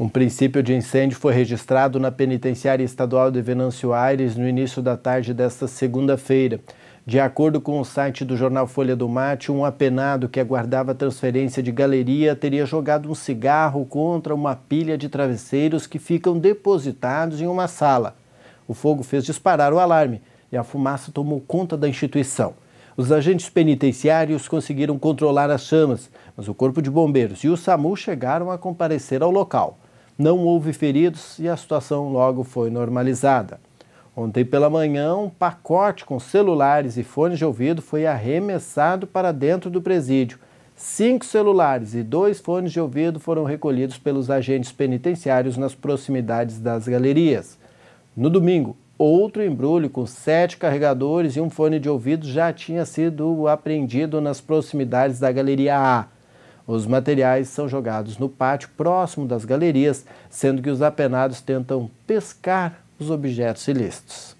Um princípio de incêndio foi registrado na Penitenciária Estadual de Venâncio Aires no início da tarde desta segunda-feira. De acordo com o site do jornal Folha do Mate, um apenado que aguardava transferência de galeria teria jogado um cigarro contra uma pilha de travesseiros que ficam depositados em uma sala. O fogo fez disparar o alarme e a fumaça tomou conta da instituição. Os agentes penitenciários conseguiram controlar as chamas, mas o Corpo de Bombeiros e o SAMU chegaram a comparecer ao local. Não houve feridos e a situação logo foi normalizada. Ontem pela manhã, um pacote com celulares e fones de ouvido foi arremessado para dentro do presídio. Cinco celulares e dois fones de ouvido foram recolhidos pelos agentes penitenciários nas proximidades das galerias. No domingo, outro embrulho com sete carregadores e um fone de ouvido já tinha sido apreendido nas proximidades da Galeria A. Os materiais são jogados no pátio próximo das galerias, sendo que os apenados tentam pescar os objetos ilícitos.